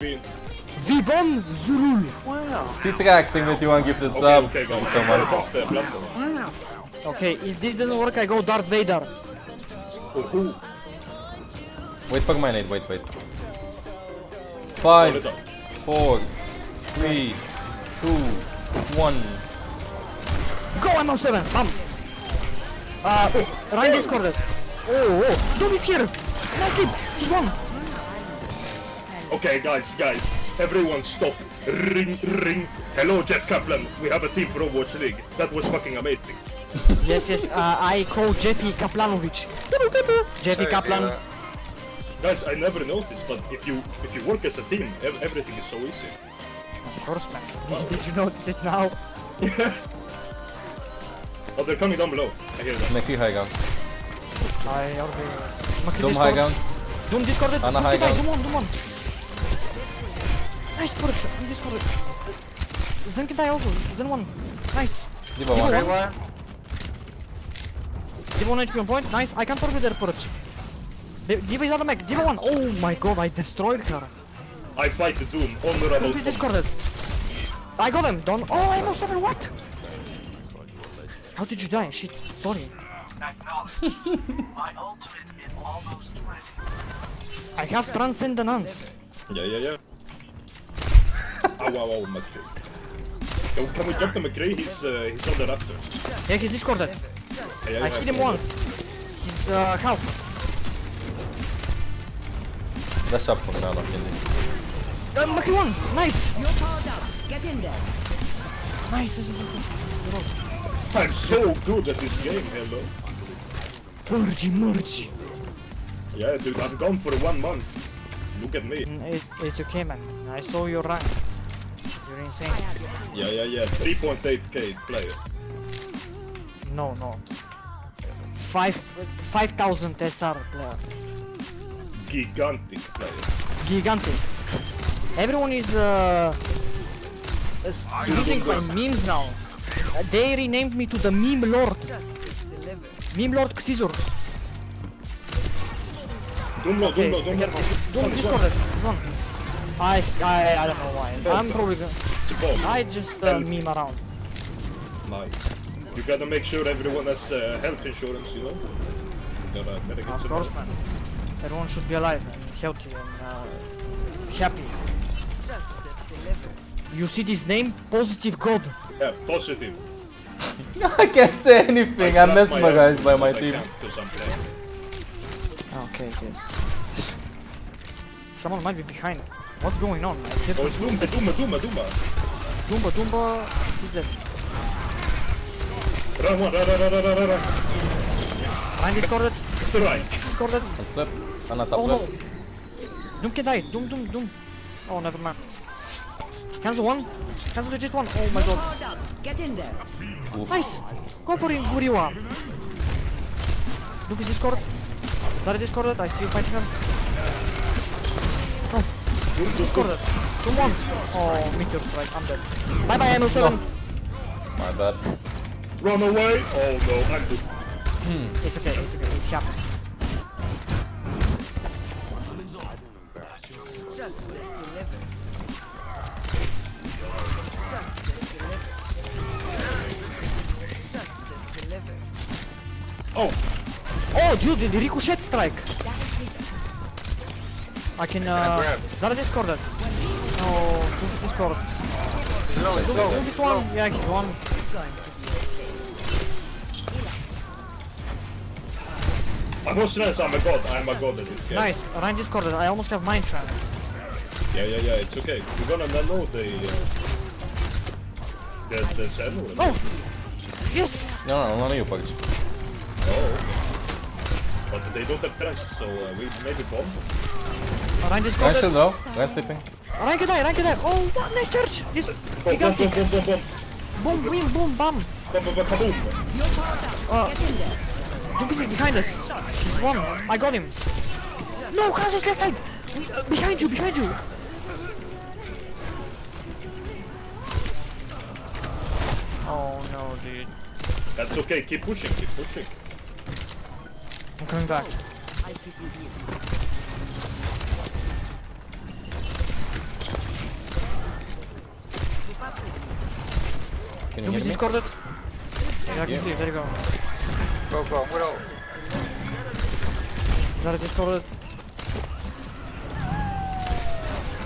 Bean. Vi won Zurul! Citraxing with you one gifted Okay, sub. okay, Thank you so much. It's the platform. Okay, if this doesn't work, I go Darth Vader. Wait for my nade, wait, wait. Hold it Five, up. four, three, two, one. Go ML7! Bam! Uh, oh, Ryan discorded. Oh, oh, Dom is here! Nice clip! He's one! Okay, guys, guys, everyone stop. Ring, ring. Hello, Jeff Kaplan. We have a team for Overwatch League. That was fucking amazing. Yes, yes, uh, I call Jeffy Kaplanovic. Jeffy Kaplan. Guys, I never noticed, but if you if you work as a team, ev- everything is so easy. Of course, man. Did, did you notice it now? Oh, they're coming down below. I hear them. Make you high ground. I already... Doom high ground. Doom discorded. Ana high discorded. ground. Doom one, Doom one. Nice push. Doom discorded. Zen can die also. Zen one. Nice. D.Va D.Va one. one. D.Va one HP on point. Nice. I can't target their purge. Di- D.Va is out of mech. D.Va one. Oh my god, I destroyed her. I fight the Doom. Honorable. Doom is discorded. I got him. Don't. Oh, I lost seven. What? How did you die? Shit. Sorry. My ultimate is almost ready. I have transcendence. Yeah, yeah, yeah. Ow, ow, ow, McCree. Yo, can we jump to McCree? He's, uh, he's on the raptor. Yeah, he's discorded. Yeah, yeah, I hit him yeah. once. He's uh, half. Dash up for me now, lock in. Uh, lucky one. Nice. You're powered up. Get in there. Nice. Yes, yes, yes, yes. I'm so good at this game, hello. Purgy, mergy. Yeah, dude, I'm gone for one month. Look at me. Mm, It, it's okay, man. I saw your rank. You're insane. Yeah, yeah, yeah. 3.8k player. No, no. Five, five thousand SR player. Gigantic player. Gigantic. Everyone is uh, using my memes now. Uh, they renamed me to the meme lord. Meme lord Xizor. Doom low, doom low, doom low. Don't discord it. This one. I, I, I don't know why. I'm probably gonna. I just uh, meme around. Nice. You gotta make sure everyone has uh, health insurance, you know? You gotta medicate Of course, man. Everyone should be alive and healthy and uh, happy. You see this name? Positive God. Yeah, positive. I can't say anything. I'm Clap my mesmerized by my team. can't, 'cause I'm playing. Okay, good. Someone might be behind. What's going on? I hear Oh, it's Doom, Doom, Doom, Doom. Dumba, Dumba. Who's that? Run, one, run, run, run, run, run, run. Ryan discorded. To right. Discorded. I'll slip. Ana top Oh no. left. Doom can die. Doom, Doom, Doom. Oh, never mind. Cancel one. Cancel legit one. Oh my god. Get in there. Nice. Go for him, where you are. Doom is discord. Sorry, discorded. I see you fighting him. Oh, Doom, Doom, Doom. discorded. Oh, meteor strike. I'm dead. Bye bye, ML7. My bad. Run away! Oh no, I'm Doom. Hmm. It's okay, it's okay. It happens. Oh, Oh, dude, the ricochet strike. I can, uh... Zarya discorded. No, Doom is discord. Doom, Doom is one. Yeah, he's one. I'm not stressed, I'm a god. I'm a god at this game. Nice. Ryan discorded. I almost have mind trance. Yeah, yeah, yeah, it's okay. We're gonna know the... Uh, the, the channel. Oh! Yes! No, no, none of you bugs. Oh, okay. But they don't have trash, so uh, we maybe bomb. Ryan Ryan discorded. still low. Ryan sleeping. Ryan can die, Ryan can die. Oh, what? Nice charge! This Boom, boom, gigantic. boom, boom, boom, boom. Boom, boom, bam. Boom, boom, boom, kaboom. You're. Uh, Get in there. Doom is behind us. He's one. I got him. No, Kraz is left side. Uh, behind you, behind you. Oh no, dude. That's okay, keep pushing, keep pushing. I'm coming back. Can you hear is me? discorded. Yeah, I can Yeah. see. There you go. Go, go, Widow. Zarya discorded.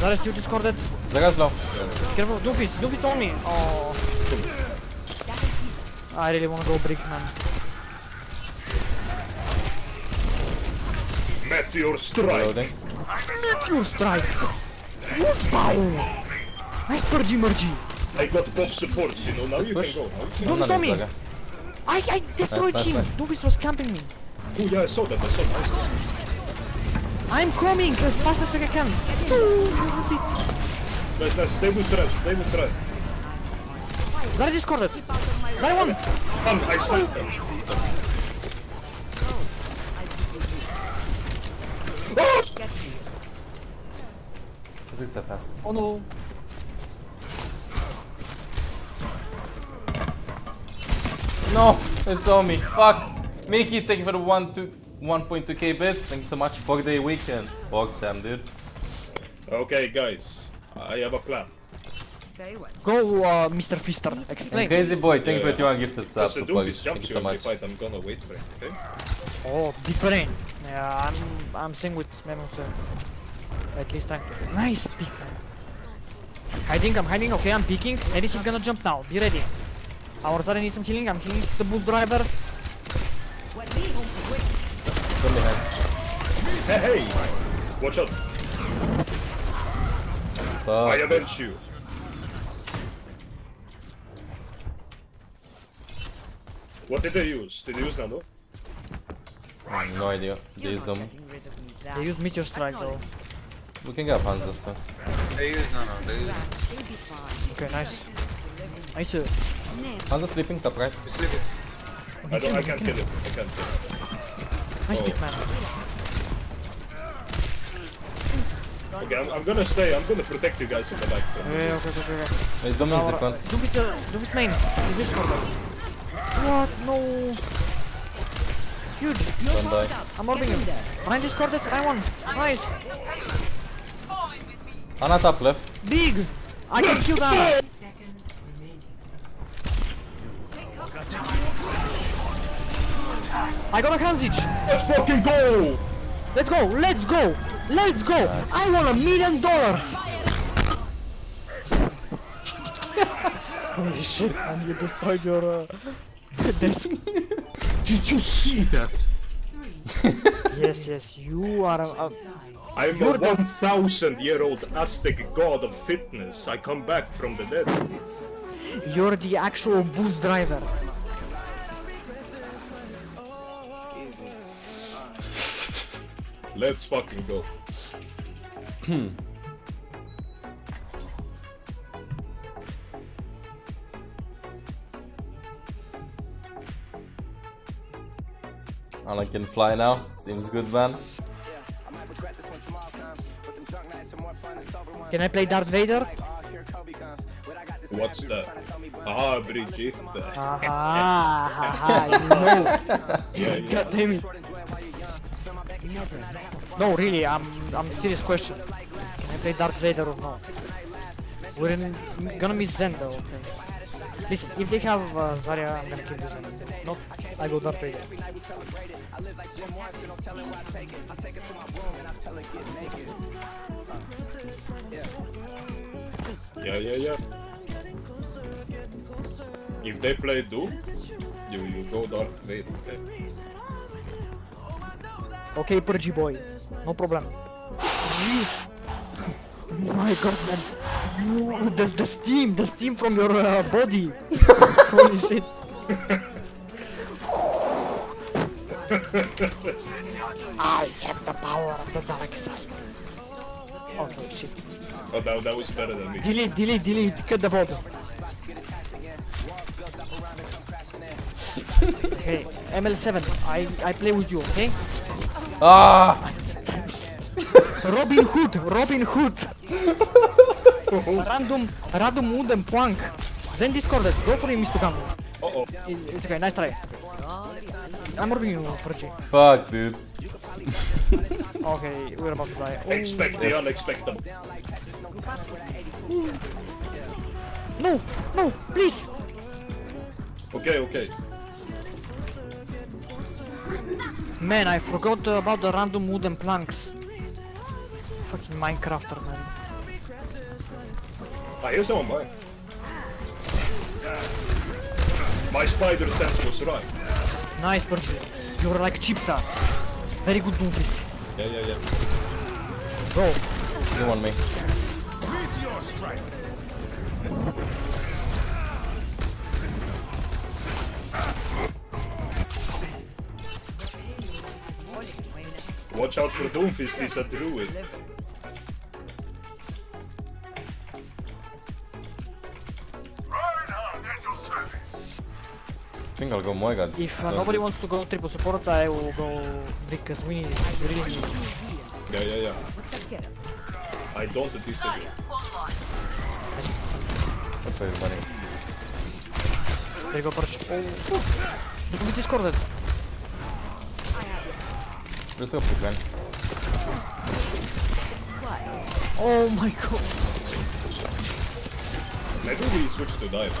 Zarya still discorded. Zaraz low. Careful, Doofy, Doofy on me. Oh. I really wanna go brick, man. Meteor strike. Reloading. Meteor strike! Wow! Nice Purgy Murgy! I got both supports, you know. Now you push. can go. Now. Don't None saw me! Zaga. I, I destroyed nice, him! nice. Doofus was camping me! Oh yeah, I saw that. I saw that. I'm coming as fast as I can! Nice, nice. Stay with Trent. Stay with Trent. Zarya discorded! Zarya one! Come, I sniped him. Oh! This is the fast. Oh no! No! They saw me. Fuck! Mickey, thank you for the 1 to 1.2k bits. Thank you so much. Fuck day weekend. Fuck jam, dude. Okay, guys. I have a plan. Go, uh, Mr. Fister, And explain. crazy boy, thank you for Yeah. the 200 gifted sub Because to the Puggish. Doofus Thank you you so much. fight. I'm gonna wait for it. Okay. Oh, different. Yeah, I'm, I'm seeing with Memo too. At least I'm... Nice peek, man. Hiding, I'm hiding. Okay, I'm peeking. Maybe he's gonna jump now. Be ready. Our Zarya needs some healing. I'm healing the boost driver. Come behind. Hey, hey! Watch out! I Fuck. avenge you. What did they use? Did they use Nano? No idea. They use them. Getting rid of me. That They use meteor strike though. We can get Panzer, so. They use, no, no, they use. will be fine. Okay, nice. Nice. Uh, Panzer sleeping top right. Sleep it. I, don't, I can't kill him. I can't kill him. Nice Oh. man. Okay, I'm, I'm gonna stay. I'm gonna protect you guys in the back. from Okay, okay, okay, okay. Don't mean Our, second. do it, uh, do it main. Is this for What? No. Huge. Don't die. I'm orbing him. Behind this corded, I won. Nice. Ana top left. Big. I can kill that. I got a Hanzich. Let's fucking go! Let's go. Let's go. Let's go. I want a million dollars. Holy shit, man, you destroyed your uh. Did you see that? Yes, yes, you are a, a I'm a 1,000 year old Aztec god of fitness. I come back from the dead. you're the actual boost driver. Let's fucking go. and I can fly now. Seems good, man. Can I play Darth Vader? What's that? Ah, Brigitte. Aha, haha, you know. Yeah, yeah. God damn it. No, really, I'm I'm serious question. Can I play Darth Vader or no? We're in, gonna miss Zen though. Listen, if they have uh, Zarya, I'm gonna kill this one. Not, I go Darth Vader. Yeah, yeah, yeah. If they play Doom, you, you go Darth Vader. Okay? Okay, Purgy boy, no problem. My god, man. The, the steam, the steam from your uh, body. Holy shit. I have the power of the dark side. Okay, shit. Oh, that, that was better than me. Delete, delete, delete. Cut the bot. okay, ML7. I I play with you. Okay. Ah! Robin Hood, Robin Hood. random, random wooden plank. Then discorded. Go for him, Mr. Gun. Uh oh. It's okay, nice try. I'm robbing you, Proche. Fuck, dude. Okay, we're about to die. Oh, Expect the unexpected. no, no, please. Okay, okay. Man, I forgot about the random wooden planks. Fucking Minecrafter, man. Ah, here's someone by. My spider sense was right. Nice, Percy. You were like Chipsa. Very good Doomfist. Yeah, yeah, yeah. Bro, You want me? Watch out for Doomfist, he's a druid. Reinhardt at your service. I think I'll go Moigad. if uh, So- nobody wants to go triple support, I will go because we need really need. Yeah, yeah, yeah. I don't disagree. What for everybody? There you go, Percy. Oh, Look at discorded. Just go pick man. Oh my god. Maybe we switch to dive.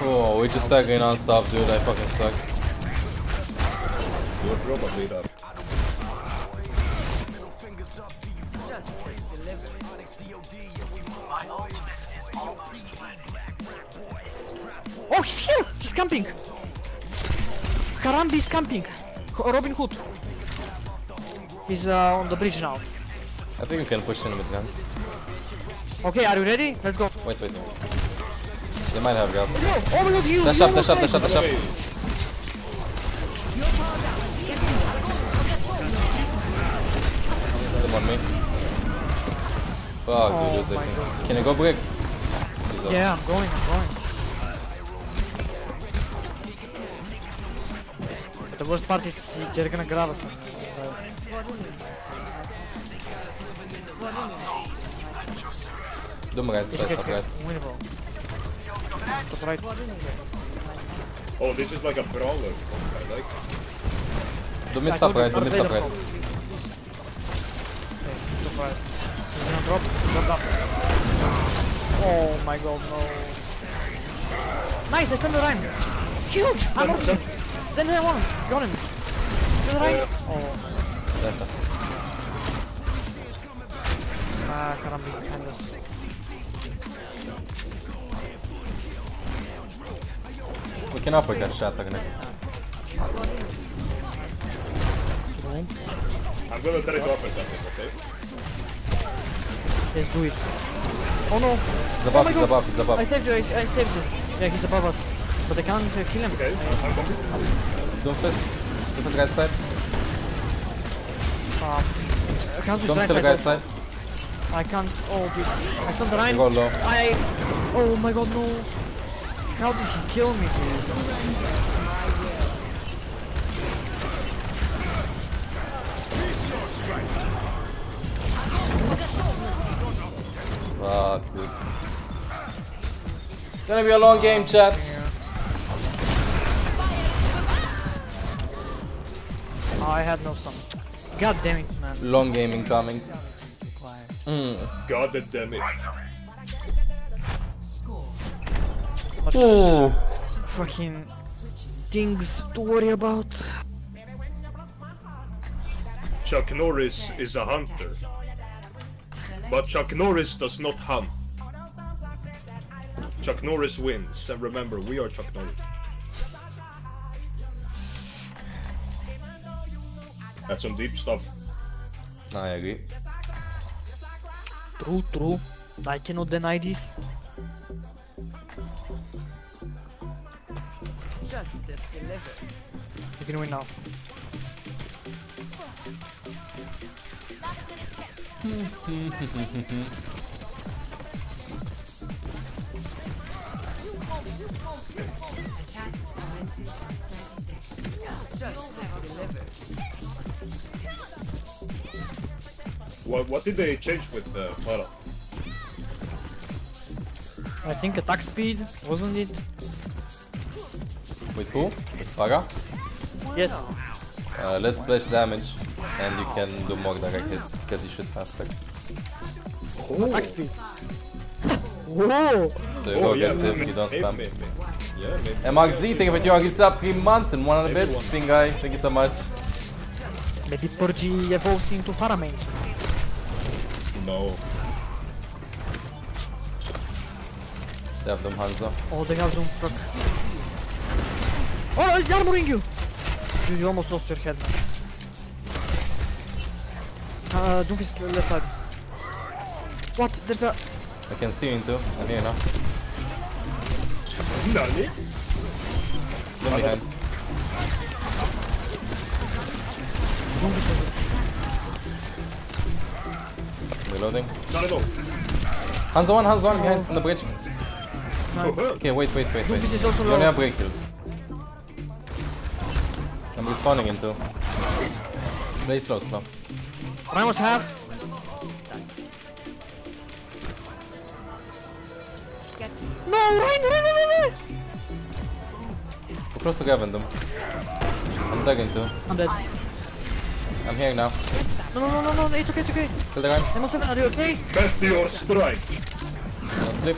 Oh, we just tagging non-stop, dude. I fucking suck. You're probably that. My ultimate is almost ready. Oh, he's here! He's camping! Karambi is camping! Robin Hood. He's uh, on the bridge now. I think we can push in with guns. Okay, are you ready? Let's go. Wait, wait. They might have got. Oh my god, you! Dash up, dash up, dash up, dash up. Hey, Them on me. Fuck, Oh dude, my God. Can you go is Yeah, I'm going, I'm going. The worst part is he- they're gonna grab us. Okay, top it's right. okay. Winnable. Top right. Oh, this is like a brawler. I like. Do me I stop right, do me Darth stop right. top right. He's gonna drop, drop down. Oh my god, no. Nice, I stand the rhyme. Huge! I'm on him. Stand the one. Got him. Stand the rhyme. Oh, Left us. ah, Karambi behind us. We can uppercut shot like next. I'm gonna try to uppercut him, okay? Let's do it. Oh no! He's Oh above, my he's God. above, he's I above. saved you, I, I saved you. Yeah, he's above us. But I can't uh, kill him. Okay, I'm coming. Doomfist. Doomfist right side. Um, I can't just Doom right still side. right side. I can't. Oh, dude. I stand the You go low. I. Oh my god, no. How did he kill me, dude? Fuck, dude. Gonna be a long game, chat. Oh, I had no stun. God damn it, man. Long game incoming. Quiet. Mm. God damn it. Oh. fucking things to worry about. Chuck Norris is a hunter. But Chuck Norris does not hunt. Chuck Norris wins, and remember, we are Chuck Norris. That's some deep stuff. I agree. True, true. I cannot deny this. Oh Justice delivered. You can win now. What, what did they change with the Clara? I think attack speed, wasn't it? With who? With Pharah? Yes. Uh, less splash damage, and you can do more direct hits because you shoot faster. Attack speed. Whoa! So you go Oh, yeah, aggressive, maybe, you don't spam. maybe, maybe. Yeah, maybe. MRZ, thank you for joining us up 3 months and 100 bits. Everyone. Ping guy, thank you so much. Maybe Purgy evolves into Faramane. No. They have them Hanzo. Oh, they have Zoom truck. Oh, it's armoring you! Dude, you almost lost your head, man. Uh, Doomfist, left side. What? There's a... I can see you into. I'm here now. Nani? One behind. Doomfist was Reloading. Not at all. Hanzo one, Hanzo one behind from the bridge. Okay, wait, wait, wait, wait. Doomfist is also You only low. have break kills. I'm respawning into. Play slow, slow. Ramos half. No, Ryan, Ryan, Ryan, Ryan! We're close to them. I'm tagging too. I'm dead. I'm here now. No, no, no, no, no, it's okay, it's okay. Kill the guy. I'm okay, are you okay? Meteor strike. No sleep.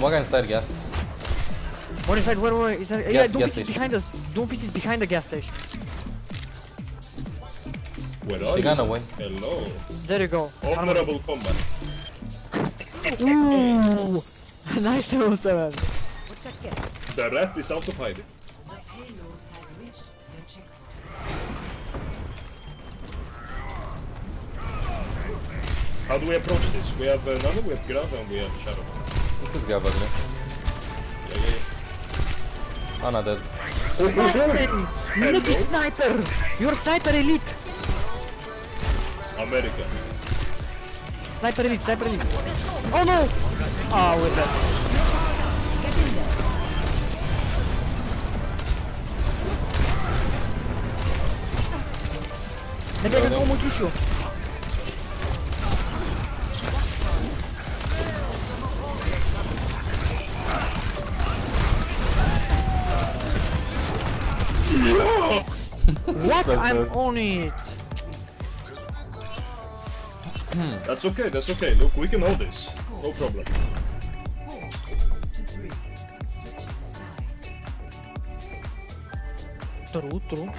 One guy inside gas. One inside, where, where, is that? yeah, Gas- Doomfist gas is station. behind us. Doomfist is behind the gas station. Where are She you? ran away. Hello. There you go. Honorable combat. Ooh! nice 707. What's that get? The rat is out of hiding. How do we approach this? We have uh, Nano, we have Grav, and we have Shadow. What's this guy bugging? Yeah, yeah, yeah. Oh, not dead. Nicky Sniper! You're Sniper Elite! America. Sniper Elite, Sniper Elite. Oh no! Ah, we're dead. Maybe I can go with Lucio. what? So I'm close. on it! That's okay, that's okay. Look, we can hold this. No problem. True, true.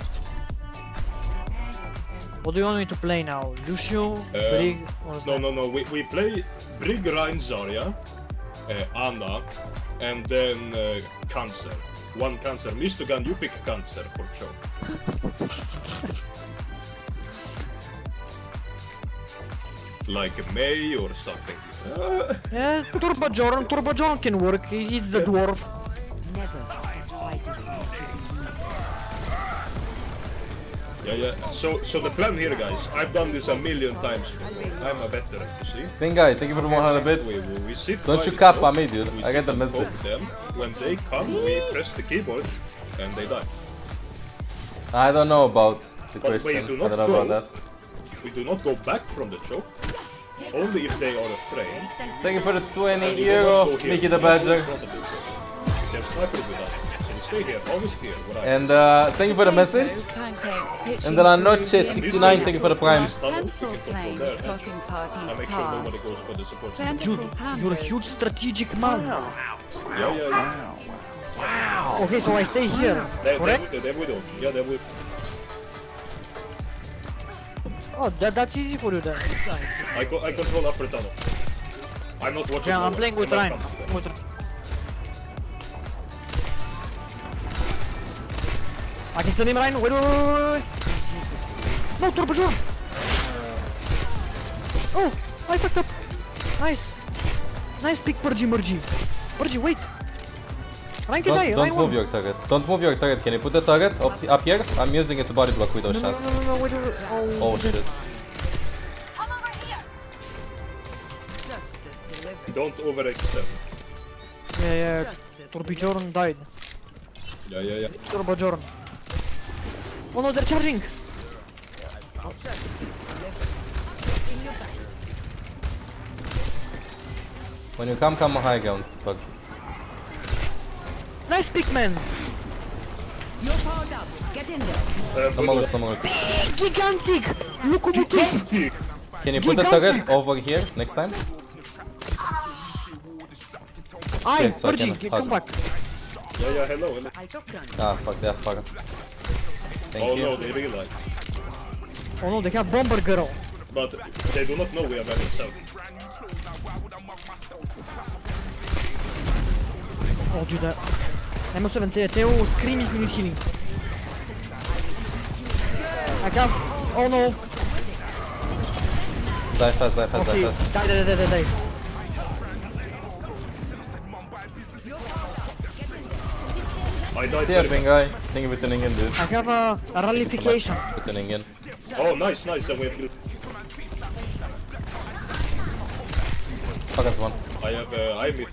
What do you want me to play now? Lucio, Um, Brig, or No, no, no. We, we play Brig Rein Zarya, uh, Ana, and then uh, Cancer. One Cancer. Mr. Gun, you pick Cancer for show. like May or something. Uh, Yeah, Torbjörn, Turbo Jordan can work. He's the dwarf. Never yeah, yeah. So, so the plan here, guys. I've done this a million times. before. I'm a veteran, you see. Ping guy, thank you for the 100 bits. We, we, we sit Don't you cap choke, on me, dude. we I get the message. Them. When they come, we press the keyboard and they die. I don't know about the But we question. do I don't know about that. We do not go back from the choke. Only if they are trained. Thank you for the 20 And we do euro, not go Mickey the in Badger. front of the choke. We can sniper with us. So we stay here, always here. Where I And uh, thank you for the message. And then Anoche 69, thank you for the prime. Cancel planes, I plotting parties make sure nobody past. goes for the support. Yeah, Plentiful You're a huge strategic man. yeah, yeah. Okay, so I stay here, correct? Yeah, they will. Oh, that, that's easy for you then. I, co I control tunnel. I'm not watching. Yeah, I'm playing with Ryan. With... I can send him Ryan. Wait, wait, wait, wait. No, Torbjörn. Oh, I fucked up. Nice. Nice pick, Purgy Murgy. Purgy, wait. Ryan can. Don't, Ryan don't won. move your target. Don't move your target. Can you put the target up, up here? I'm using it to body block widow No, no, shots. no, no, no, wait, wait, wait. Oh, Oh shit. Don't overextend. Yeah, yeah. Turbo died. Yeah, yeah, yeah. Torbjörn. Oh no, they're charging. When you come, come high ground. Bug. Nice pick, man. You're powered up. Get in there. Uh, Some with more, some more. Gigantic. Locomotive. Can you put the target over here next time? Aye, shit, so I Virgil, cannot come hug. back. Yeah, yeah, hello, hello. Ah, fuck that fucker. Thank Oh you. no, they realize. Oh no, they have bomber girl. But they do not know we are running south. Oh dude, that... M7, Te- Theo screaming when you healing. I can't... Oh no. Die fast, die fast, Okay, die fast. die, die, die, die, die. I died See ya, guy. Thank you for tuning in, dude. I have a, a rallification. For tuning in. Oh, nice, nice. And we have, Fuck us one. I have, uh, I mid.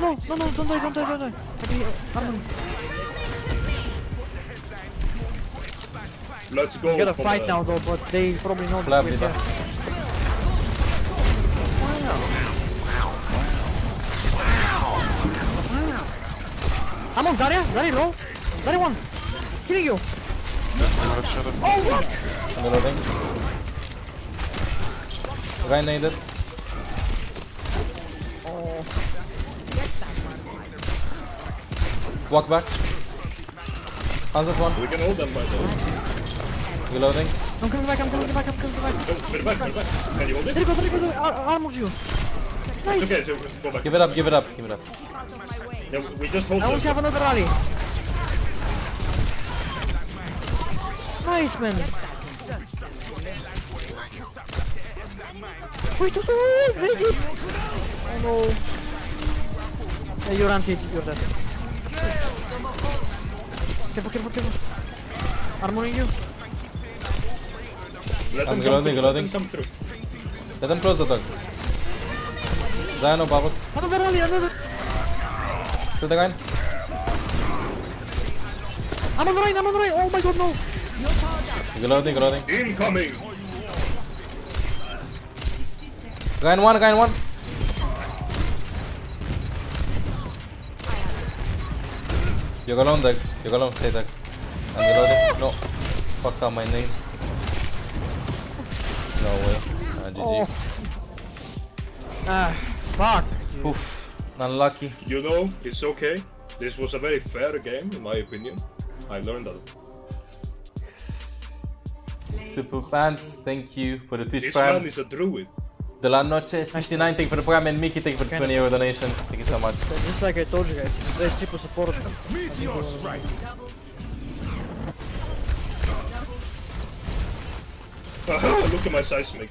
No, no, no, don't die, don't die, don't die. Okay, Armor. Let's go. We gotta fight the- now though, but they probably know Clap, that we're Viva. there. I'm on Daria, Daria low. Daria one. Killing you. Oh what? Reloading. Guy naded. Walk back. Hansa's one. We can hold them by the way. Reloading. I'm coming back, I'm coming back, I'm coming back. Oh, we're back, we're back. Can you hold it? There you go, there you go, there you go. Armored you. Nice. Okay, so go back. Give it up, give it up, give it up. Yeah, we just hold I almost them. have another rally. Nice man. Wait, wait, wait, very deep. Oh no. Yeah, you're anti, you're dead. Careful, careful, careful. Armoring you. Let I'm through, reloading. Let them close the dog. Zano, bubbles. Another rally, another. To the guy. I'm on the right, I'm on the right. Oh my god, no. Reloading, reloading. Incoming! Guy in one, guy in one. You go alone, Doug. You go alone, stay Doug. I'm reloading. No. Fuck up my name. No way. Ah, GG. Oh. Ah, fuck. Oof. Unlucky. You know, it's okay. This was a very fair game, in my opinion. I learned that. Super Pants, thank you for the Twitch This man is a druid. De La Noche 69, thank you for the Prime. And Mickey, thank you for the 20 euro donation. Thank you so much. Just like I told you guys, there's people support. Meteor strike. Look at my seismic.